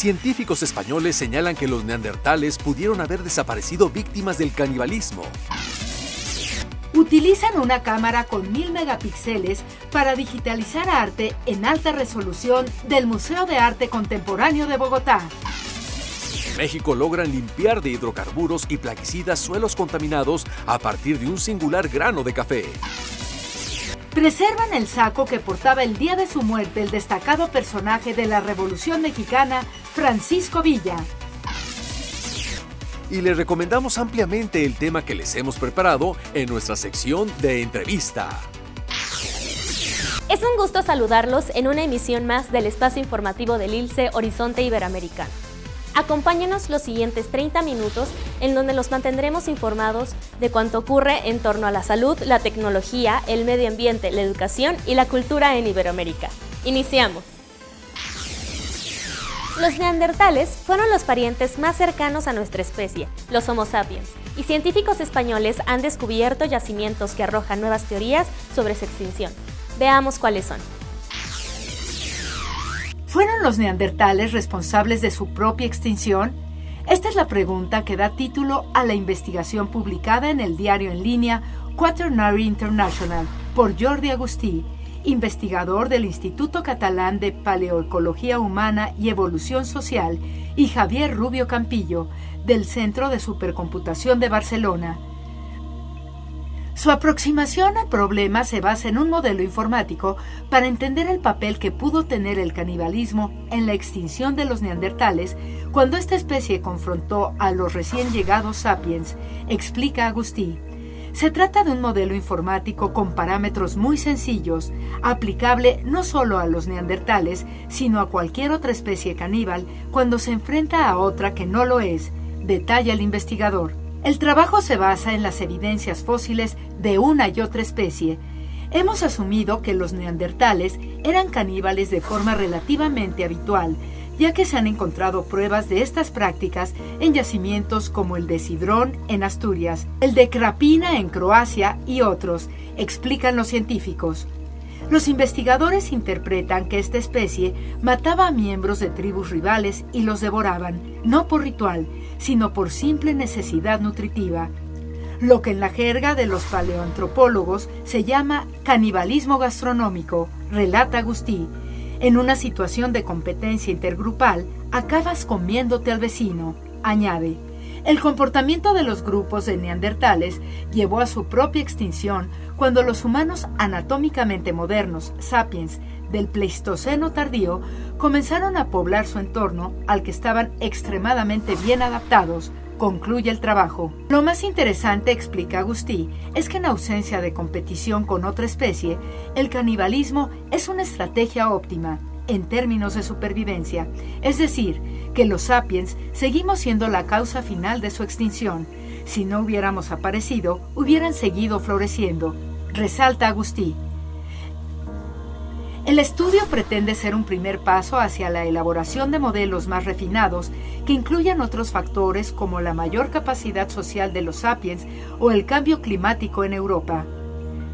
Científicos españoles señalan que los neandertales pudieron haber desaparecido víctimas del canibalismo. Utilizan una cámara con mil megapíxeles para digitalizar arte en alta resolución del Museo de Arte Contemporáneo de Bogotá. México logran limpiar de hidrocarburos y plaguicidas suelos contaminados a partir de un singular grano de café. Preservan el saco que portaba el día de su muerte el destacado personaje de la Revolución Mexicana, Francisco Villa. Y les recomendamos ampliamente el tema que les hemos preparado en nuestra sección de entrevista. Es un gusto saludarlos en una emisión más del espacio informativo del ILCE Horizonte Iberoamericano. Acompáñenos los siguientes 30 minutos en donde los mantendremos informados de cuanto ocurre en torno a la salud, la tecnología, el medio ambiente, la educación y la cultura en Iberoamérica. Iniciamos. Los neandertales fueron los parientes más cercanos a nuestra especie, los Homo sapiens, y científicos españoles han descubierto yacimientos que arrojan nuevas teorías sobre su extinción. Veamos cuáles son. ¿Fueron los neandertales responsables de su propia extinción? Esta es la pregunta que da título a la investigación publicada en el diario en línea Quaternary International por Jordi Agustí, investigador del Instituto Catalán de Paleoecología Humana y Evolución Social, y Javier Rubio Campillo, del Centro de Supercomputación de Barcelona. Su aproximación al problema se basa en un modelo informático para entender el papel que pudo tener el canibalismo en la extinción de los neandertales cuando esta especie confrontó a los recién llegados sapiens, explica Agustí. Se trata de un modelo informático con parámetros muy sencillos, aplicable no solo a los neandertales, sino a cualquier otra especie caníbal cuando se enfrenta a otra que no lo es, detalla el investigador. El trabajo se basa en las evidencias fósiles de una y otra especie. Hemos asumido que los neandertales eran caníbales de forma relativamente habitual, ya que se han encontrado pruebas de estas prácticas en yacimientos como el de Sidrón en Asturias, el de Krapina en Croacia y otros, explican los científicos. Los investigadores interpretan que esta especie mataba a miembros de tribus rivales y los devoraban, no por ritual, sino por simple necesidad nutritiva, lo que en la jerga de los paleoantropólogos se llama canibalismo gastronómico, relata Agustí. En una situación de competencia intergrupal, acabas comiéndote al vecino, añade. El comportamiento de los grupos de neandertales llevó a su propia extinción cuando los humanos anatómicamente modernos, sapiens, del Pleistoceno tardío, comenzaron a poblar su entorno al que estaban extremadamente bien adaptados, concluye el trabajo. Lo más interesante, explica Agustí, es que en ausencia de competición con otra especie, el canibalismo es una estrategia óptima en términos de supervivencia, es decir, que los sapiens seguimos siendo la causa final de su extinción. Si no hubiéramos aparecido, hubieran seguido floreciendo, resalta Agustí. El estudio pretende ser un primer paso hacia la elaboración de modelos más refinados que incluyan otros factores como la mayor capacidad social de los sapiens o el cambio climático en Europa.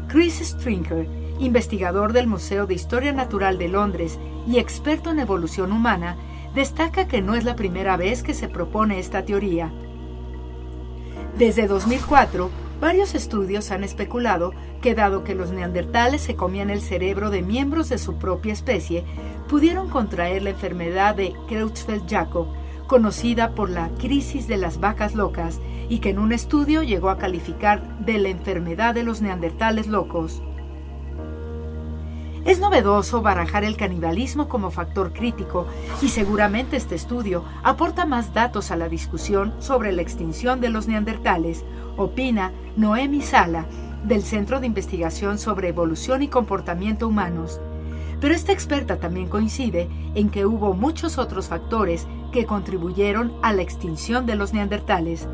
Chris Strinker, investigador del Museo de Historia Natural de Londres y experto en evolución humana, destaca que no es la primera vez que se propone esta teoría. Desde 2004, Varios estudios han especulado que dado que los neandertales se comían el cerebro de miembros de su propia especie, pudieron contraer la enfermedad de Creutzfeldt-Jakob, conocida por la crisis de las vacas locas, y que en un estudio llegó a calificar de la enfermedad de los neandertales locos. Es novedoso barajar el canibalismo como factor crítico y seguramente este estudio aporta más datos a la discusión sobre la extinción de los neandertales, opina Noemi Sala, del Centro de Investigación sobre Evolución y Comportamiento Humanos. Pero esta experta también coincide en que hubo muchos otros factores que contribuyeron a la extinción de los neandertales,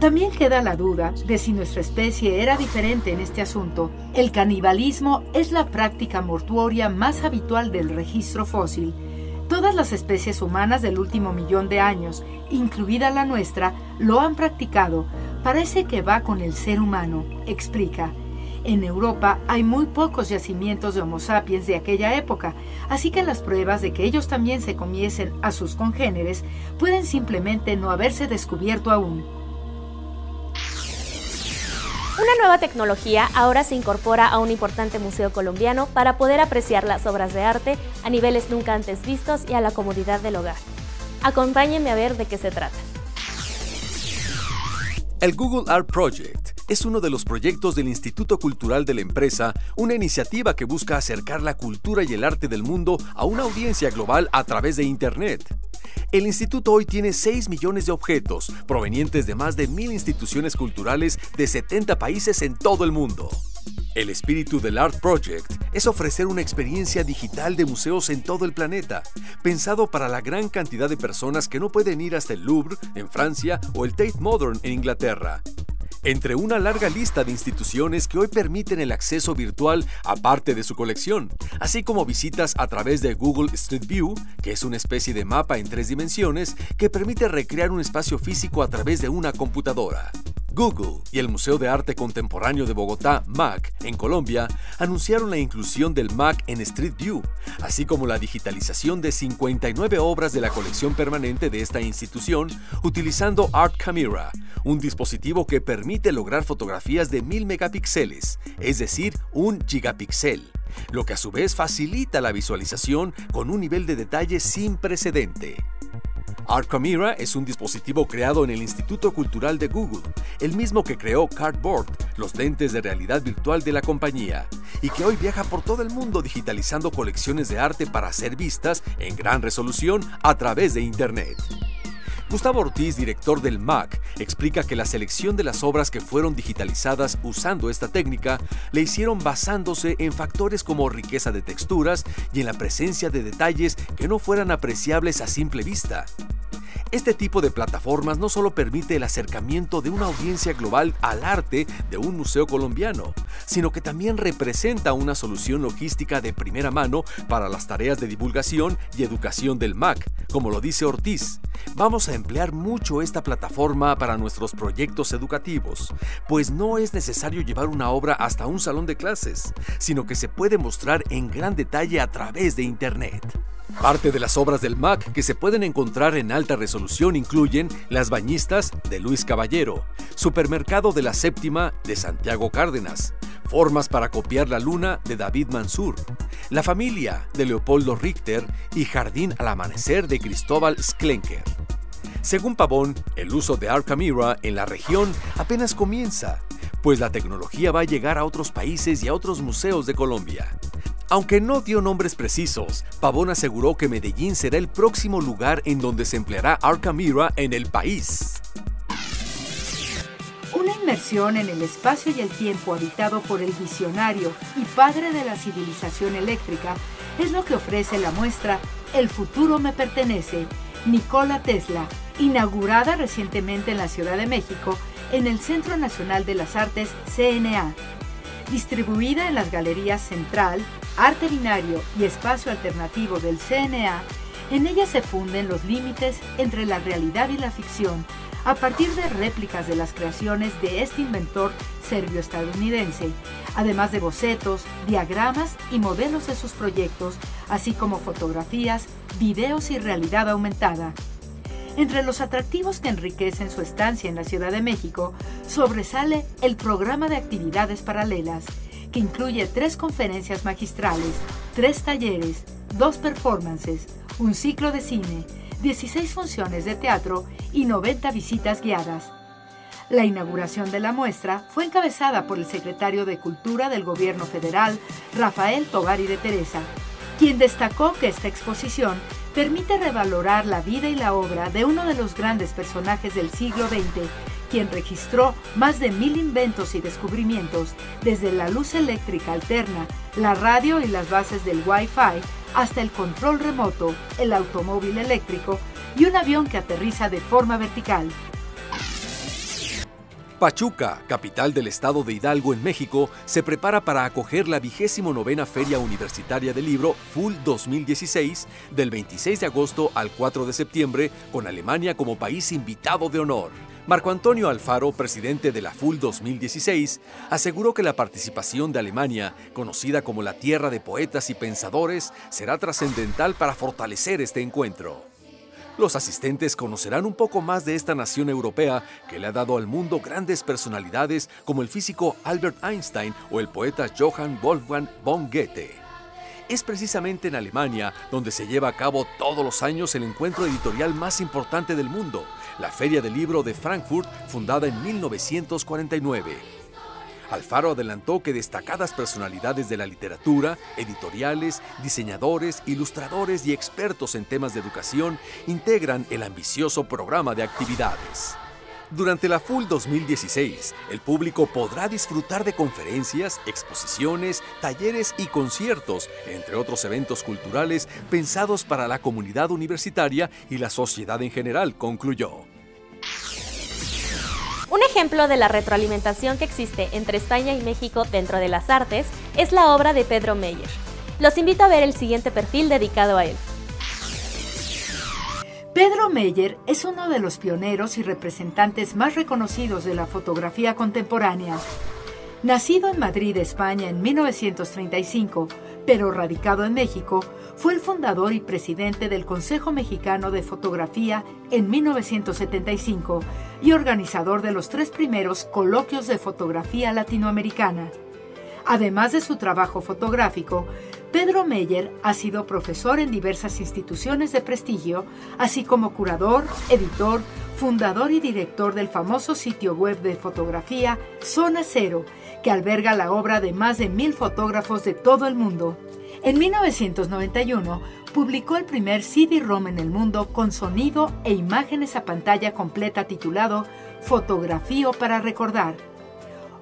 también queda la duda de si nuestra especie era diferente en este asunto. El canibalismo es la práctica mortuoria más habitual del registro fósil. Todas las especies humanas del último millón de años, incluida la nuestra, lo han practicado. Parece que va con el ser humano, explica. En Europa hay muy pocos yacimientos de Homo sapiens de aquella época, así que las pruebas de que ellos también se comiesen a sus congéneres pueden simplemente no haberse descubierto aún. Una nueva tecnología ahora se incorpora a un importante museo colombiano para poder apreciar las obras de arte a niveles nunca antes vistos y a la comodidad del hogar. Acompáñenme a ver de qué se trata. El Google Art Project es uno de los proyectos del Instituto Cultural de la empresa, una iniciativa que busca acercar la cultura y el arte del mundo a una audiencia global a través de Internet. El instituto hoy tiene 6 millones de objetos, provenientes de más de mil instituciones culturales de 70 países en todo el mundo. El espíritu del Art Project es ofrecer una experiencia digital de museos en todo el planeta, pensado para la gran cantidad de personas que no pueden ir hasta el Louvre en Francia o el Tate Modern en Inglaterra, entre una larga lista de instituciones que hoy permiten el acceso virtual a parte de su colección, así como visitas a través de Google Street View, que es una especie de mapa en tres dimensiones que permite recrear un espacio físico a través de una computadora. Google y el Museo de Arte Contemporáneo de Bogotá, MAC, en Colombia, anunciaron la inclusión del MAC en Street View, así como la digitalización de 59 obras de la colección permanente de esta institución utilizando Art Camera, un dispositivo que permite lograr fotografías de 1000 megapíxeles, es decir, un gigapíxel lo que a su vez facilita la visualización con un nivel de detalle sin precedente. Art Camera es un dispositivo creado en el Instituto Cultural de Google, el mismo que creó Cardboard, los lentes de realidad virtual de la compañía, y que hoy viaja por todo el mundo digitalizando colecciones de arte para ser vistas en gran resolución a través de Internet. Gustavo Ortiz, director del MAC, explica que la selección de las obras que fueron digitalizadas usando esta técnica le hicieron basándose en factores como riqueza de texturas y en la presencia de detalles que no fueran apreciables a simple vista. Este tipo de plataformas no solo permite el acercamiento de una audiencia global al arte de un museo colombiano, sino que también representa una solución logística de primera mano para las tareas de divulgación y educación del MAC, como lo dice Ortiz. Vamos a emplear mucho esta plataforma para nuestros proyectos educativos, pues no es necesario llevar una obra hasta un salón de clases, sino que se puede mostrar en gran detalle a través de Internet. Parte de las obras del MAC que se pueden encontrar en alta resolución incluyen Las Bañistas de Luis Caballero, Supermercado de la Séptima de Santiago Cárdenas, Formas para copiar la luna de David Mansur, La familia de Leopoldo Richter y Jardín al amanecer de Cristóbal Sklenker. Según Pavón, el uso de Arcamira en la región apenas comienza, pues la tecnología va a llegar a otros países y a otros museos de Colombia. Aunque no dio nombres precisos, Pavón aseguró que Medellín será el próximo lugar en donde se empleará Arcamira en el país. Una inmersión en el espacio y el tiempo habitado por el visionario y padre de la civilización eléctrica es lo que ofrece la muestra El futuro me pertenece, Nikola Tesla, inaugurada recientemente en la Ciudad de México en el Centro Nacional de las Artes CNA. Distribuida en las galerías Central, arte binario y espacio alternativo del CNA, en ella se funden los límites entre la realidad y la ficción a partir de réplicas de las creaciones de este inventor serbio-estadounidense, además de bocetos, diagramas y modelos de sus proyectos, así como fotografías, videos y realidad aumentada. Entre los atractivos que enriquecen su estancia en la Ciudad de México, sobresale el programa de actividades paralelas, que incluye tres conferencias magistrales, tres talleres, dos performances, un ciclo de cine, 16 funciones de teatro y 90 visitas guiadas. La inauguración de la muestra fue encabezada por el secretario de Cultura del Gobierno Federal, Rafael Togari de Teresa, quien destacó que esta exposición permite revalorar la vida y la obra de uno de los grandes personajes del siglo XX quien registró más de mil inventos y descubrimientos, desde la luz eléctrica alterna, la radio y las bases del Wi-Fi, hasta el control remoto, el automóvil eléctrico y un avión que aterriza de forma vertical. Pachuca, capital del estado de Hidalgo en México, se prepara para acoger la vigésimo novena Feria Universitaria del Libro Full 2016 del 26 de agosto al 4 de septiembre con Alemania como país invitado de honor. Marco Antonio Alfaro, presidente de la FUL 2016, aseguró que la participación de Alemania, conocida como la tierra de poetas y pensadores, será trascendental para fortalecer este encuentro. Los asistentes conocerán un poco más de esta nación europea que le ha dado al mundo grandes personalidades como el físico Albert Einstein o el poeta Johann Wolfgang von Goethe. Es precisamente en Alemania donde se lleva a cabo todos los años el encuentro editorial más importante del mundo, la Feria del Libro de Frankfurt, fundada en 1949. Alfaro adelantó que destacadas personalidades de la literatura, editoriales, diseñadores, ilustradores y expertos en temas de educación integran el ambicioso programa de actividades. Durante la FUL 2016, el público podrá disfrutar de conferencias, exposiciones, talleres y conciertos, entre otros eventos culturales pensados para la comunidad universitaria y la sociedad en general, concluyó. Un ejemplo de la retroalimentación que existe entre España y México dentro de las artes es la obra de Pedro Meyer. Los invito a ver el siguiente perfil dedicado a él. Pedro Meyer es uno de los pioneros y representantes más reconocidos de la fotografía contemporánea. Nacido en Madrid, España, en 1935, pero radicado en México, fue el fundador y presidente del Consejo Mexicano de Fotografía en 1975 y organizador de los tres primeros coloquios de fotografía latinoamericana. Además de su trabajo fotográfico, Pedro Meyer ha sido profesor en diversas instituciones de prestigio, así como curador, editor, fundador y director del famoso sitio web de fotografía Zona Cero, que alberga la obra de más de mil fotógrafos de todo el mundo. En 1991 publicó el primer CD-ROM en el mundo con sonido e imágenes a pantalla completa titulado Fotografío para recordar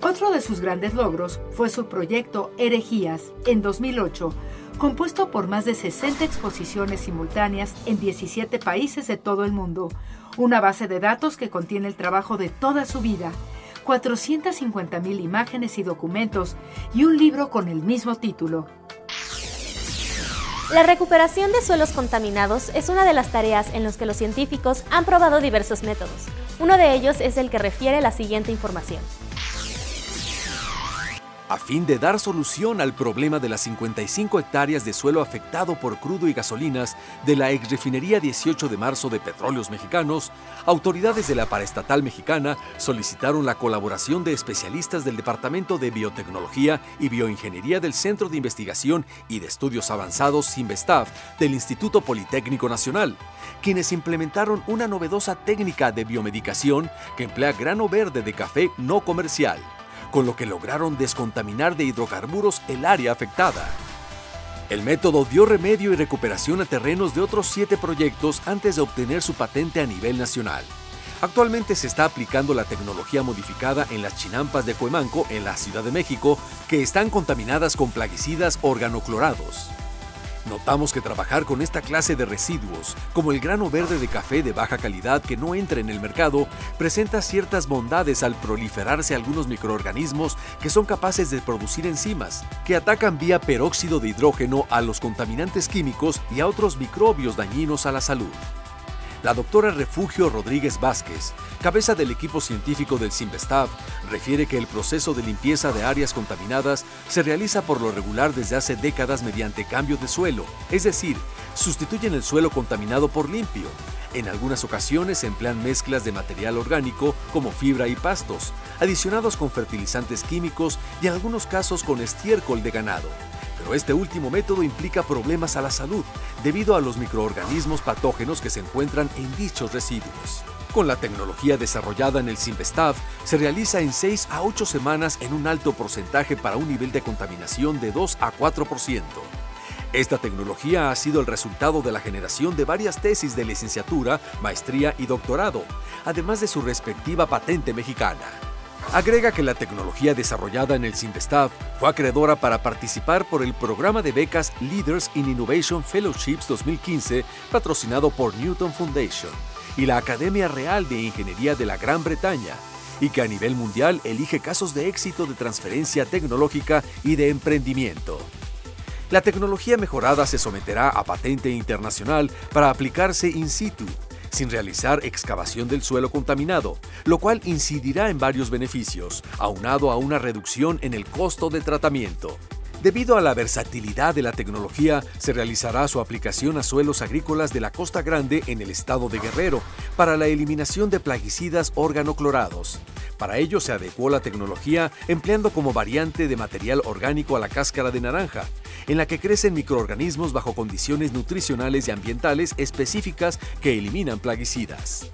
otro de sus grandes logros fue su proyecto Herejías en 2008, compuesto por más de 60 exposiciones simultáneas en 17 países de todo el mundo, una base de datos que contiene el trabajo de toda su vida, 450.000 imágenes y documentos y un libro con el mismo título. La recuperación de suelos contaminados es una de las tareas en las que los científicos han probado diversos métodos. Uno de ellos es el que refiere la siguiente información. A fin de dar solución al problema de las 55 hectáreas de suelo afectado por crudo y gasolinas de la ex refinería 18 de marzo de Petróleos Mexicanos, autoridades de la paraestatal mexicana solicitaron la colaboración de especialistas del Departamento de Biotecnología y Bioingeniería del Centro de Investigación y de Estudios Avanzados Sinvestav del Instituto Politécnico Nacional, quienes implementaron una novedosa técnica de biomedicación que emplea grano verde de café no comercial con lo que lograron descontaminar de hidrocarburos el área afectada. El método dio remedio y recuperación a terrenos de otros siete proyectos antes de obtener su patente a nivel nacional. Actualmente se está aplicando la tecnología modificada en las chinampas de Cuemanco, en la Ciudad de México, que están contaminadas con plaguicidas organoclorados. Notamos que trabajar con esta clase de residuos, como el grano verde de café de baja calidad que no entra en el mercado, presenta ciertas bondades al proliferarse algunos microorganismos que son capaces de producir enzimas, que atacan vía peróxido de hidrógeno a los contaminantes químicos y a otros microbios dañinos a la salud. La doctora Refugio Rodríguez Vázquez, cabeza del equipo científico del Simvestav, refiere que el proceso de limpieza de áreas contaminadas se realiza por lo regular desde hace décadas mediante cambio de suelo, es decir, sustituyen el suelo contaminado por limpio. En algunas ocasiones emplean mezclas de material orgánico como fibra y pastos, adicionados con fertilizantes químicos y en algunos casos con estiércol de ganado pero este último método implica problemas a la salud debido a los microorganismos patógenos que se encuentran en dichos residuos. Con la tecnología desarrollada en el Simvestav, se realiza en 6 a 8 semanas en un alto porcentaje para un nivel de contaminación de 2 a 4%. Esta tecnología ha sido el resultado de la generación de varias tesis de licenciatura, maestría y doctorado, además de su respectiva patente mexicana. Agrega que la tecnología desarrollada en el Simvestav fue acreedora para participar por el programa de becas Leaders in Innovation Fellowships 2015 patrocinado por Newton Foundation y la Academia Real de Ingeniería de la Gran Bretaña, y que a nivel mundial elige casos de éxito de transferencia tecnológica y de emprendimiento. La tecnología mejorada se someterá a patente internacional para aplicarse in situ sin realizar excavación del suelo contaminado, lo cual incidirá en varios beneficios, aunado a una reducción en el costo de tratamiento. Debido a la versatilidad de la tecnología, se realizará su aplicación a suelos agrícolas de la Costa Grande en el estado de Guerrero para la eliminación de plaguicidas organoclorados. Para ello se adecuó la tecnología empleando como variante de material orgánico a la cáscara de naranja, en la que crecen microorganismos bajo condiciones nutricionales y ambientales específicas que eliminan plaguicidas.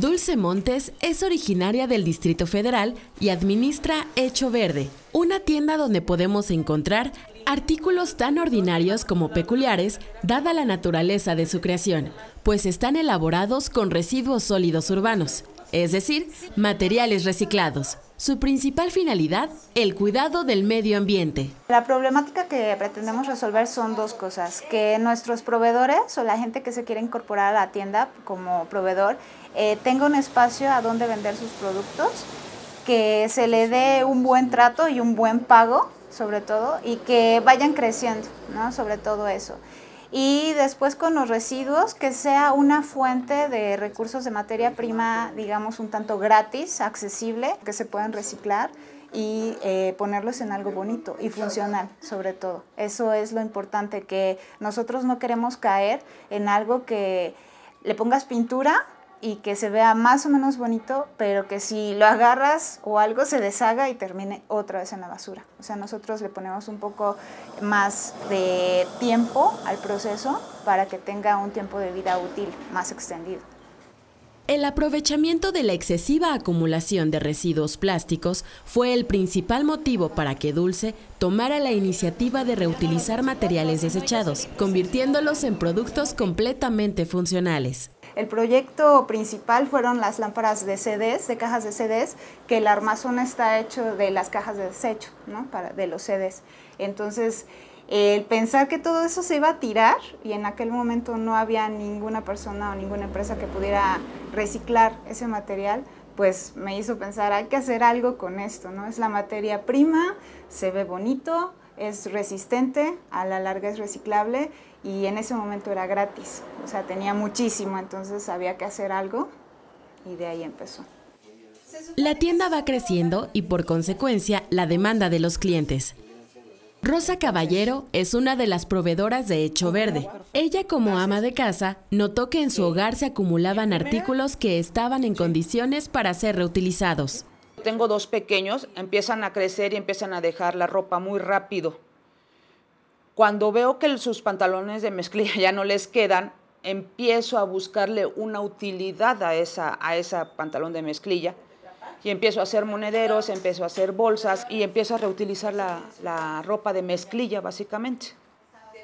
Dulce Montes es originaria del Distrito Federal y administra Hecho Verde, una tienda donde podemos encontrar artículos tan ordinarios como peculiares, dada la naturaleza de su creación, pues están elaborados con residuos sólidos urbanos, es decir, materiales reciclados. Su principal finalidad, el cuidado del medio ambiente. La problemática que pretendemos resolver son dos cosas, que nuestros proveedores o la gente que se quiere incorporar a la tienda como proveedor eh, tenga un espacio a donde vender sus productos, que se le dé un buen trato y un buen pago, sobre todo, y que vayan creciendo, ¿no? Sobre todo eso. Y después con los residuos, que sea una fuente de recursos de materia prima, digamos, un tanto gratis, accesible, que se puedan reciclar y eh, ponerlos en algo bonito y funcional, sobre todo. Eso es lo importante, que nosotros no queremos caer en algo que le pongas pintura y que se vea más o menos bonito, pero que si lo agarras o algo se deshaga y termine otra vez en la basura. O sea, nosotros le ponemos un poco más de tiempo al proceso para que tenga un tiempo de vida útil más extendido. El aprovechamiento de la excesiva acumulación de residuos plásticos fue el principal motivo para que Dulce tomara la iniciativa de reutilizar materiales desechados, convirtiéndolos en productos completamente funcionales. El proyecto principal fueron las lámparas de CDs, de cajas de CDs, que el armazón está hecho de las cajas de desecho, de los CDs. Entonces, el pensar que todo eso se iba a tirar y en aquel momento no había ninguna persona o ninguna empresa que pudiera reciclar ese material, pues me hizo pensar, hay que hacer algo con esto, ¿no? Es la materia prima, se ve bonito, es resistente, a la larga es reciclable y en ese momento era gratis, o sea, tenía muchísimo, entonces había que hacer algo y de ahí empezó. La tienda va creciendo y por consecuencia la demanda de los clientes. Rosa Caballero es una de las proveedoras de Hecho Verde. Ella como ama de casa notó que en su hogar se acumulaban artículos que estaban en condiciones para ser reutilizados. Tengo dos pequeños, empiezan a crecer y empiezan a dejar la ropa muy rápido. Cuando veo que sus pantalones de mezclilla ya no les quedan, empiezo a buscarle una utilidad a esa, a esa pantalón de mezclilla y empiezo a hacer monederos, empiezo a hacer bolsas y empiezo a reutilizar la, la ropa de mezclilla básicamente.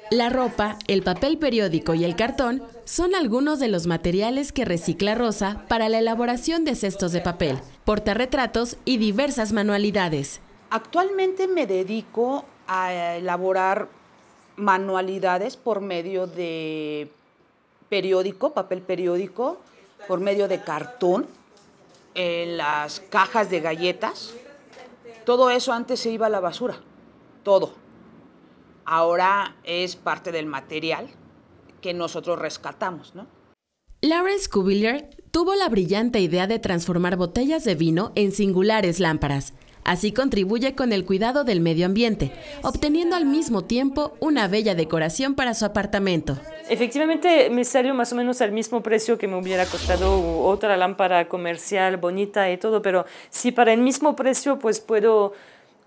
La ropa, el papel periódico y el cartón son algunos de los materiales que recicla Rosa para la elaboración de cestos de papel, portarretratos y diversas manualidades. Actualmente me dedico a elaborar manualidades por medio de periódico, papel periódico, por medio de cartón, en las cajas de galletas. Todo eso antes se iba a la basura, todo ahora es parte del material que nosotros rescatamos, ¿no? Lawrence Cuvillier tuvo la brillante idea de transformar botellas de vino en singulares lámparas. Así contribuye con el cuidado del medio ambiente, obteniendo al mismo tiempo una bella decoración para su apartamento. Efectivamente, me salió más o menos al mismo precio que me hubiera costado otra lámpara comercial bonita y todo, pero si para el mismo precio pues puedo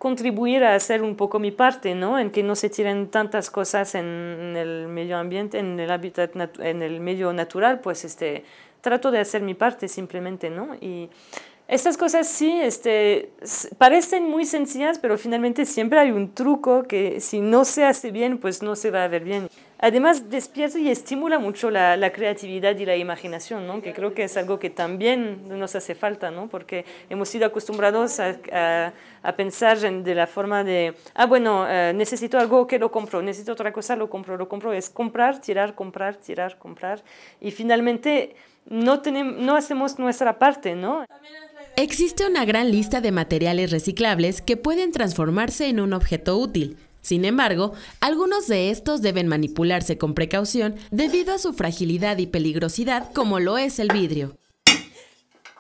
contribuir a hacer un poco mi parte, ¿no? En que no se tiren tantas cosas en el medio ambiente, en el hábitat, en el medio natural, pues este, trato de hacer mi parte simplemente, ¿no? Estas cosas sí, este, parecen muy sencillas, pero finalmente siempre hay un truco que si no se hace bien, pues no se va a ver bien. Además, despierta y estimula mucho la, creatividad y la imaginación, ¿no? que creo que es algo que también nos hace falta, ¿no? porque hemos sido acostumbrados a, a, pensar de la forma de, ah, bueno, eh, necesito algo que lo compro, necesito otra cosa, lo compro, lo compro, es comprar, tirar, comprar, tirar, comprar, y finalmente no, tenemos, no hacemos nuestra parte, ¿no? Existe una gran lista de materiales reciclables que pueden transformarse en un objeto útil. Sin embargo, algunos de estos deben manipularse con precaución debido a su fragilidad y peligrosidad como lo es el vidrio.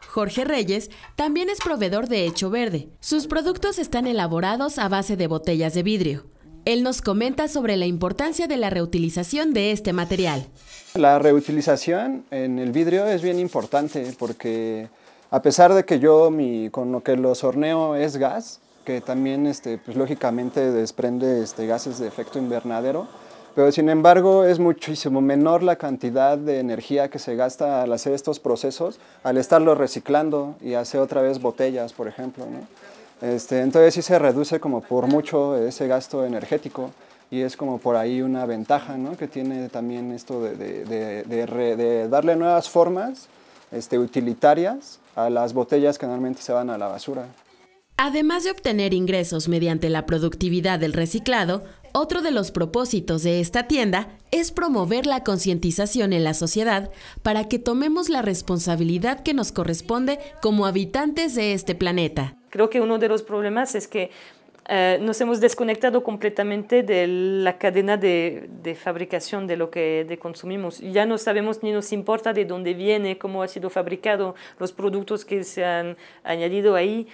Jorge Reyes también es proveedor de Hecho Verde. Sus productos están elaborados a base de botellas de vidrio. Él nos comenta sobre la importancia de la reutilización de este material. La reutilización en el vidrio es bien importante porque a pesar de que yo mi, con lo que los horneo es gas, que también este, pues, lógicamente desprende este, gases de efecto invernadero, pero sin embargo es muchísimo menor la cantidad de energía que se gasta al hacer estos procesos, al estarlo reciclando y hacer otra vez botellas, por ejemplo. Este, entonces sí se reduce como por mucho ese gasto energético y es como por ahí una ventaja ¿no? que tiene también esto de, de, de, darle nuevas formas este, utilitarias a las botellas que normalmente se van a la basura. Además de obtener ingresos mediante la productividad del reciclado, otro de los propósitos de esta tienda es promover la concientización en la sociedad para que tomemos la responsabilidad que nos corresponde como habitantes de este planeta. Creo que uno de los problemas es que eh, nos hemos desconectado completamente de la cadena de, fabricación de lo que de consumimos. Ya no sabemos ni nos importa de dónde viene, cómo ha sido fabricado, los productos que se han añadido ahí.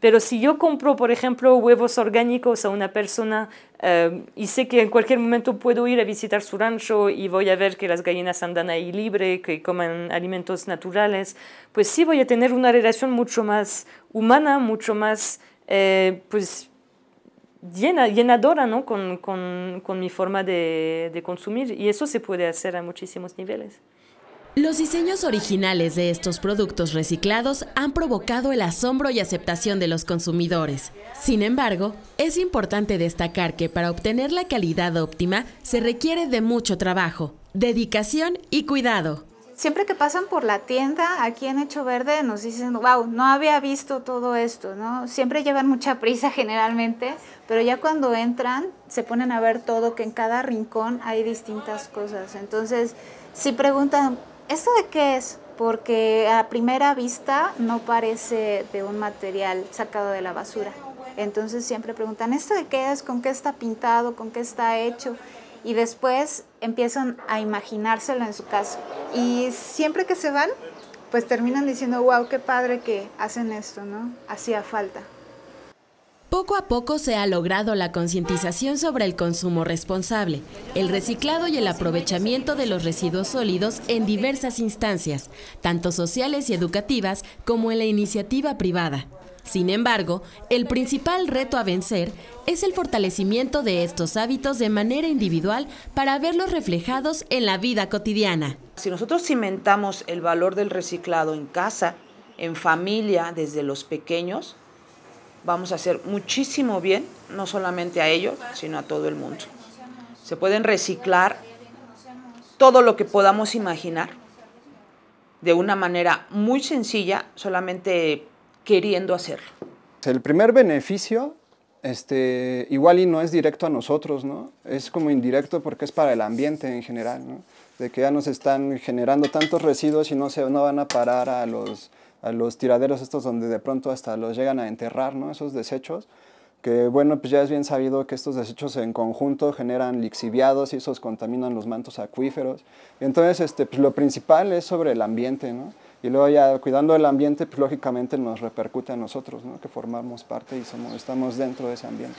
Pero si yo compro, por ejemplo, huevos orgánicos a una persona eh, y sé que en cualquier momento puedo ir a visitar su rancho y voy a ver que las gallinas andan ahí libre, que comen alimentos naturales, pues sí voy a tener una relación mucho más humana, mucho más eh, pues, llena, llenadora ¿no? con, con, con mi forma de, de consumir. Y eso se puede hacer a muchísimos niveles. Los diseños originales de estos productos reciclados han provocado el asombro y aceptación de los consumidores. Sin embargo, es importante destacar que para obtener la calidad óptima se requiere de mucho trabajo, dedicación y cuidado. Siempre que pasan por la tienda aquí en Hecho Verde nos dicen, wow, no había visto todo esto, ¿no? Siempre llevan mucha prisa generalmente, pero ya cuando entran se ponen a ver todo, que en cada rincón hay distintas cosas. Entonces, si preguntan, ¿Esto de qué es? Porque a primera vista no parece de un material sacado de la basura. Entonces siempre preguntan, ¿esto de qué es? ¿Con qué está pintado? ¿Con qué está hecho? Y después empiezan a imaginárselo en su casa. Y siempre que se van, pues terminan diciendo, wow, qué padre que hacen esto, ¿no? Hacía falta. Poco a poco se ha logrado la concientización sobre el consumo responsable, el reciclado y el aprovechamiento de los residuos sólidos en diversas instancias, tanto sociales y educativas como en la iniciativa privada. Sin embargo, el principal reto a vencer es el fortalecimiento de estos hábitos de manera individual para verlos reflejados en la vida cotidiana. Si nosotros cimentamos el valor del reciclado en casa, en familia, desde los pequeños, vamos a hacer muchísimo bien, no solamente a ellos, sino a todo el mundo. Se pueden reciclar todo lo que podamos imaginar de una manera muy sencilla, solamente queriendo hacerlo. El primer beneficio, este, igual y no es directo a nosotros, ¿no? Es como indirecto porque es para el ambiente en general, ¿no? De que ya nos están generando tantos residuos y no, se, no van a parar a los a los tiraderos estos donde de pronto hasta los llegan a enterrar, ¿no? Esos desechos, que bueno, pues ya es bien sabido que estos desechos en conjunto generan lixiviados y esos contaminan los mantos acuíferos. Entonces, este, pues lo principal es sobre el ambiente, ¿no? Y luego ya cuidando el ambiente, pues lógicamente nos repercute a nosotros, ¿no? Que formamos parte y somos, estamos dentro de ese ambiente.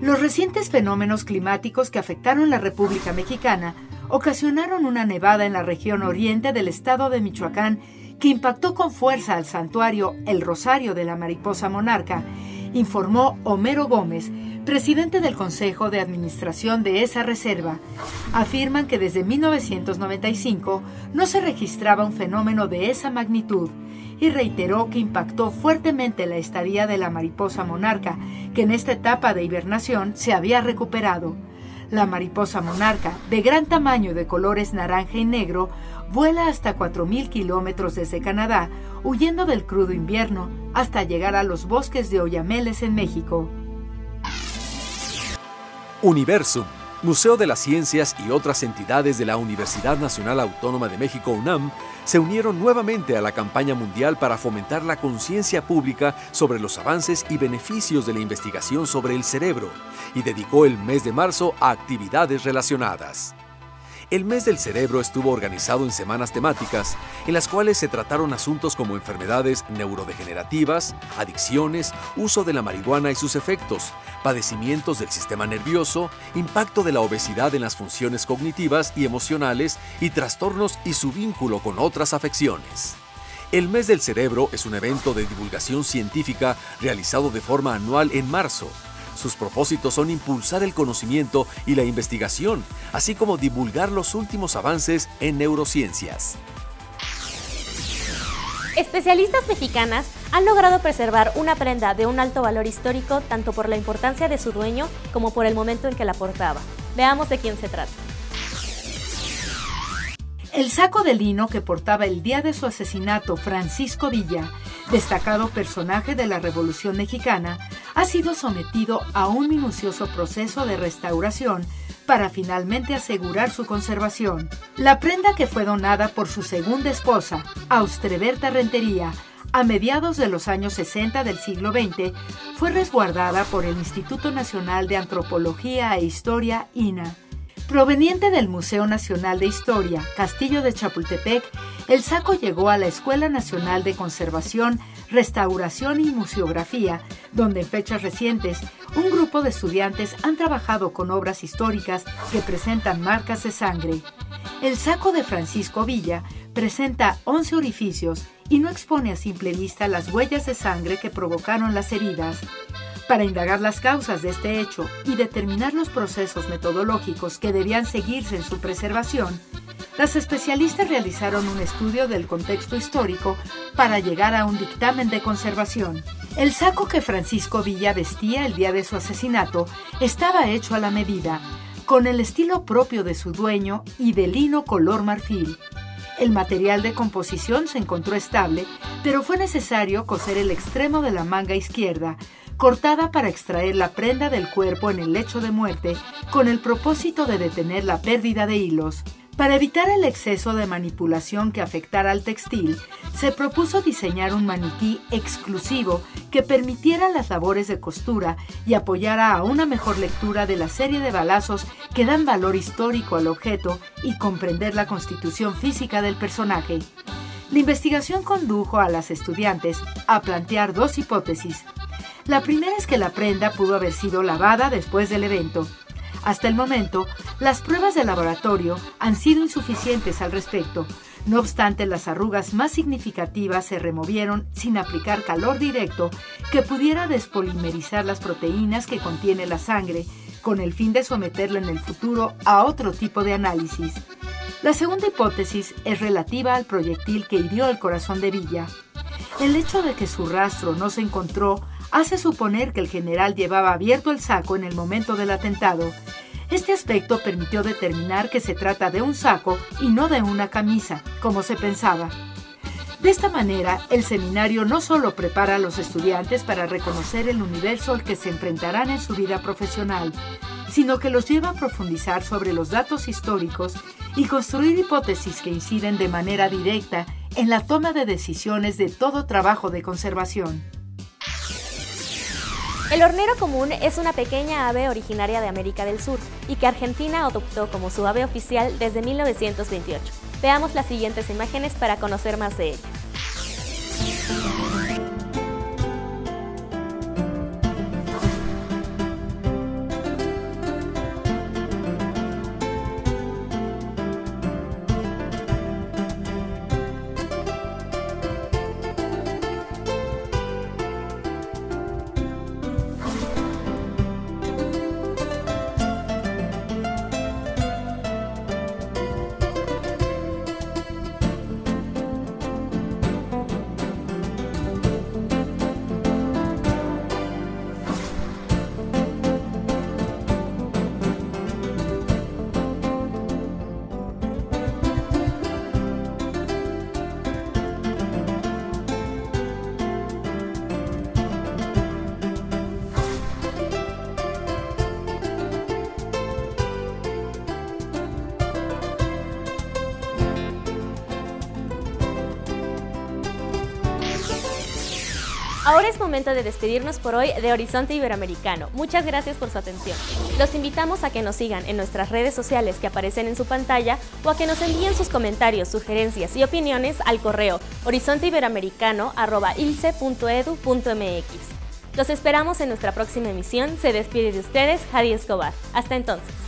Los recientes fenómenos climáticos que afectaron la República Mexicana ocasionaron una nevada en la región oriente del estado de Michoacán que impactó con fuerza al santuario El Rosario de la Mariposa Monarca, informó Homero Gómez, presidente del Consejo de Administración de esa reserva. Afirman que desde 1995 no se registraba un fenómeno de esa magnitud y reiteró que impactó fuertemente la estadía de la mariposa monarca, que en esta etapa de hibernación se había recuperado. La mariposa monarca, de gran tamaño de colores naranja y negro, vuela hasta 4.000 kilómetros desde Canadá, huyendo del crudo invierno, hasta llegar a los bosques de Oyameles en México. Universum, Museo de las Ciencias y otras entidades de la Universidad Nacional Autónoma de México UNAM se unieron nuevamente a la campaña mundial para fomentar la conciencia pública sobre los avances y beneficios de la investigación sobre el cerebro y dedicó el mes de marzo a actividades relacionadas. El mes del cerebro estuvo organizado en semanas temáticas, en las cuales se trataron asuntos como enfermedades neurodegenerativas, adicciones, uso de la marihuana y sus efectos, padecimientos del sistema nervioso, impacto de la obesidad en las funciones cognitivas y emocionales y trastornos y su vínculo con otras afecciones. El mes del cerebro es un evento de divulgación científica realizado de forma anual en marzo, sus propósitos son impulsar el conocimiento y la investigación, así como divulgar los últimos avances en neurociencias. Especialistas mexicanas han logrado preservar una prenda de un alto valor histórico tanto por la importancia de su dueño como por el momento en que la portaba. Veamos de quién se trata. El saco de lino que portaba el día de su asesinato Francisco Villa destacado personaje de la Revolución Mexicana, ha sido sometido a un minucioso proceso de restauración para finalmente asegurar su conservación. La prenda que fue donada por su segunda esposa, Austreberta Rentería, a mediados de los años 60 del siglo XX, fue resguardada por el Instituto Nacional de Antropología e Historia, INA. Proveniente del Museo Nacional de Historia, Castillo de Chapultepec, el saco llegó a la Escuela Nacional de Conservación, Restauración y Museografía, donde en fechas recientes un grupo de estudiantes han trabajado con obras históricas que presentan marcas de sangre. El saco de Francisco Villa presenta 11 orificios y no expone a simple vista las huellas de sangre que provocaron las heridas. Para indagar las causas de este hecho y determinar los procesos metodológicos que debían seguirse en su preservación, las especialistas realizaron un estudio del contexto histórico para llegar a un dictamen de conservación. El saco que Francisco Villa vestía el día de su asesinato estaba hecho a la medida, con el estilo propio de su dueño y de lino color marfil. El material de composición se encontró estable, pero fue necesario coser el extremo de la manga izquierda, cortada para extraer la prenda del cuerpo en el lecho de muerte con el propósito de detener la pérdida de hilos. Para evitar el exceso de manipulación que afectara al textil, se propuso diseñar un maniquí exclusivo que permitiera las labores de costura y apoyara a una mejor lectura de la serie de balazos que dan valor histórico al objeto y comprender la constitución física del personaje. La investigación condujo a las estudiantes a plantear dos hipótesis. La primera es que la prenda pudo haber sido lavada después del evento. Hasta el momento, las pruebas de laboratorio han sido insuficientes al respecto. No obstante, las arrugas más significativas se removieron sin aplicar calor directo que pudiera despolimerizar las proteínas que contiene la sangre, con el fin de someterla en el futuro a otro tipo de análisis. La segunda hipótesis es relativa al proyectil que hirió el corazón de Villa. El hecho de que su rastro no se encontró hace suponer que el general llevaba abierto el saco en el momento del atentado. Este aspecto permitió determinar que se trata de un saco y no de una camisa, como se pensaba. De esta manera, el seminario no solo prepara a los estudiantes para reconocer el universo al que se enfrentarán en su vida profesional, sino que los lleva a profundizar sobre los datos históricos y construir hipótesis que inciden de manera directa en la toma de decisiones de todo trabajo de conservación. El hornero común es una pequeña ave originaria de América del Sur y que Argentina adoptó como su ave oficial desde 1928. Veamos las siguientes imágenes para conocer más de ella. Ahora es momento de despedirnos por hoy de Horizonte Iberoamericano. Muchas gracias por su atención. Los invitamos a que nos sigan en nuestras redes sociales que aparecen en su pantalla o a que nos envíen sus comentarios, sugerencias y opiniones al correo horizonteiberoamericano.ilce.edu.mx. Los esperamos en nuestra próxima emisión. Se despide de ustedes Javi Escobar. Hasta entonces.